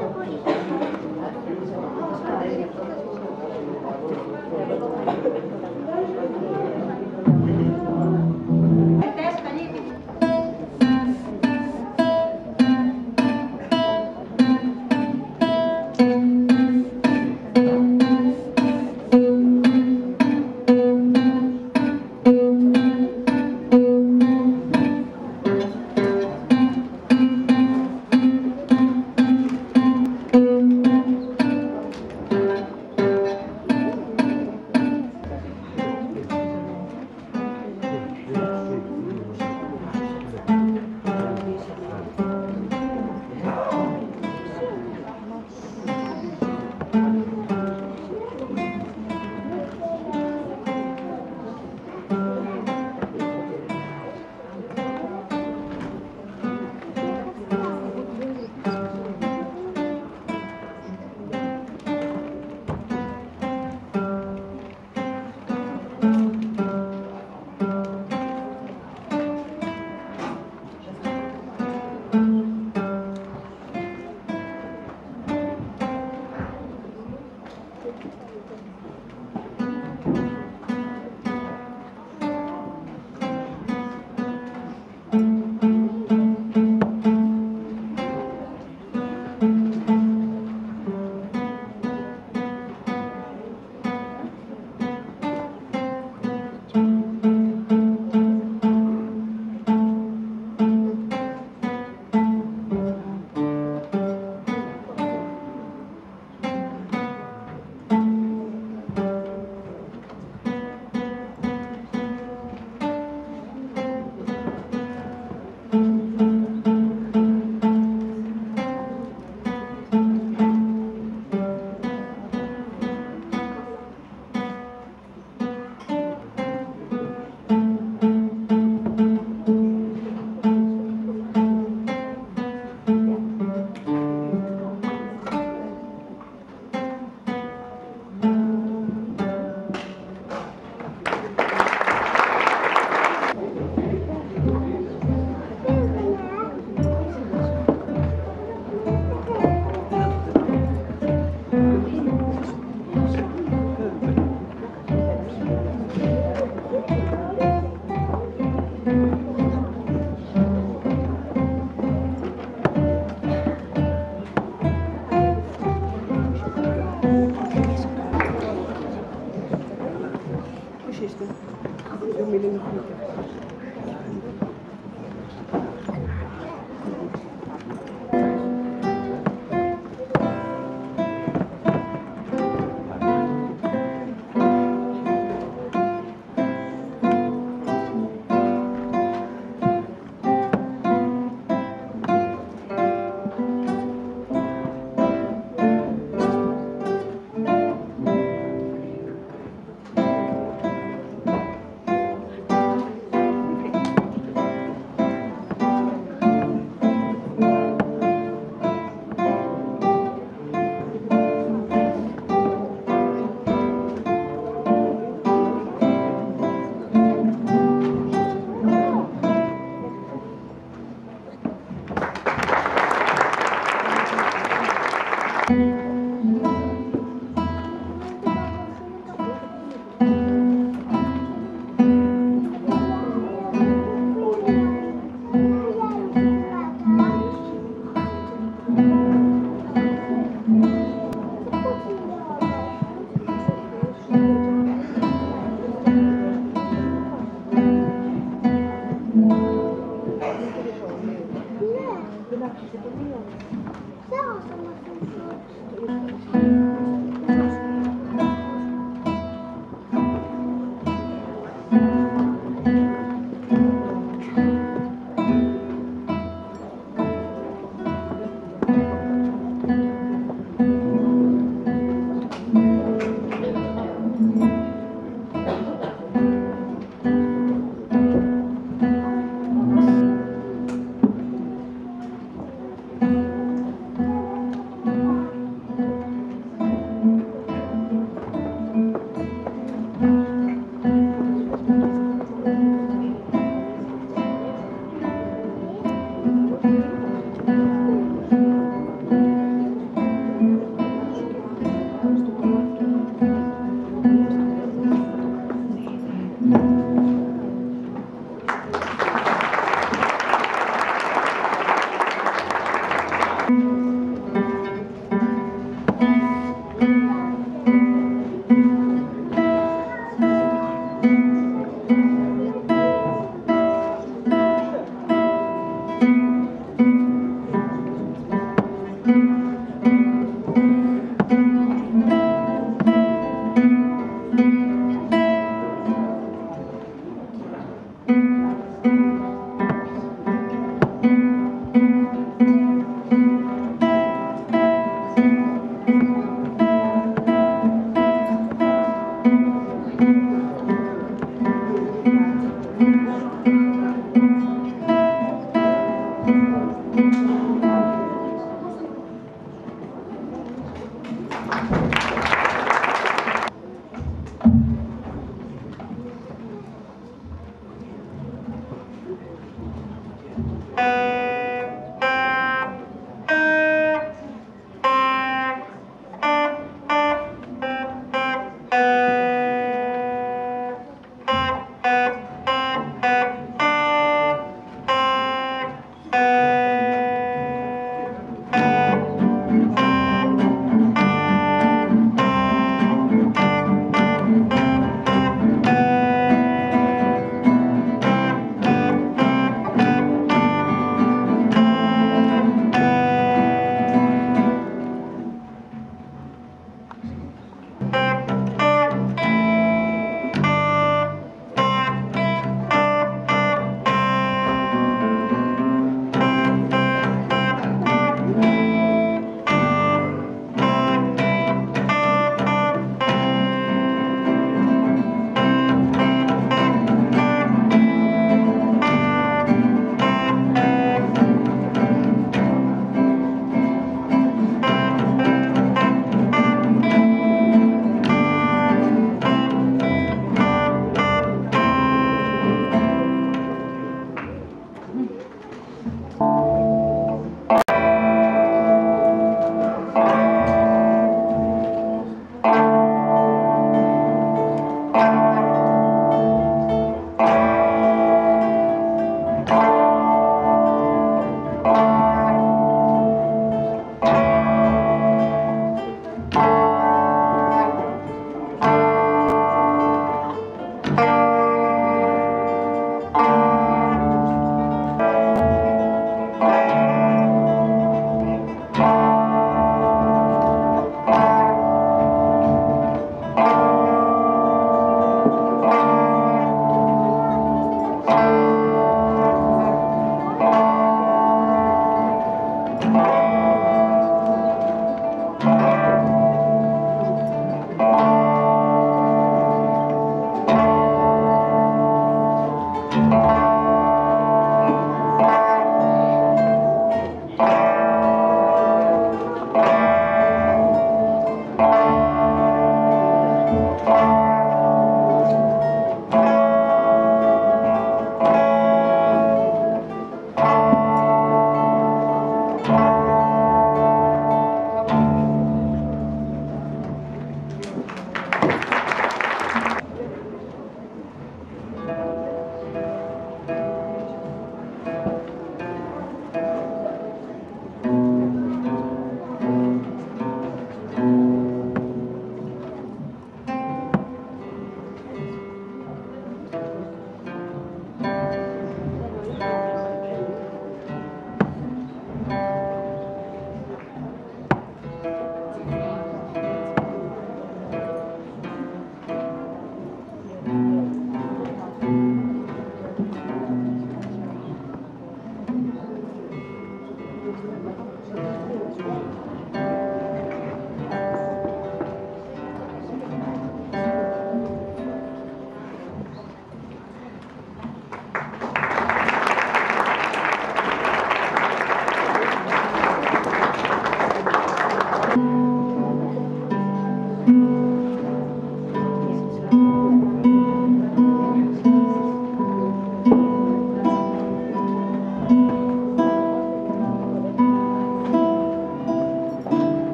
的不理。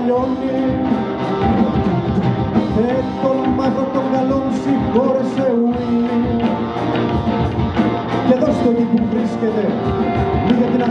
μεγαλώνει Δεν τον μάθω τον συγχώρεσε Και δώστε τον που βρίσκεται Λίγα την